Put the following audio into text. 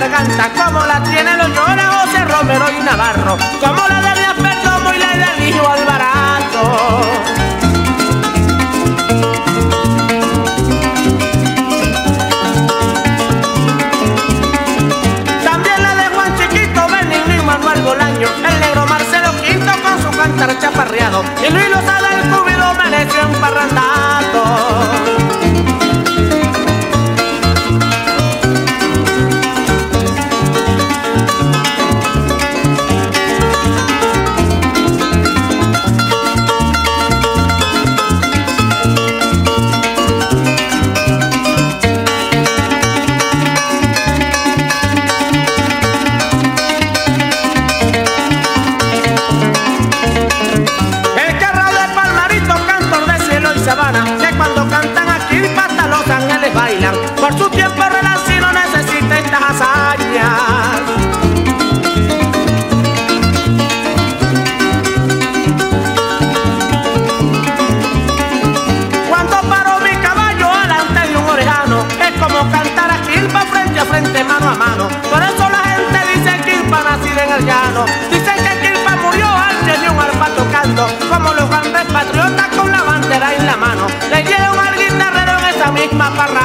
como la tiene los llora José Romero y Navarro, como la de Díaz Perdomo y la de Hijo Alvarado. También la de Juan Chiquito, Benigno y Manuel Bolaño, el negro Marcelo Quinto con su cantar chaparreado, y Luis Lozada el cúbilo mereció emparrandado. Por su tiempo relación necesita estas hazañas. Cuando paro mi caballo alante de un orejano, es como cantar a Quilpa frente a frente, mano a mano. Por eso la gente dice Quilpa nacida en el llano. Dicen que Quilpa murió al tener un arpa tocando, como los grandes patriotas con la bandera en la mano. Le dieron al guitarrero en esa misma parra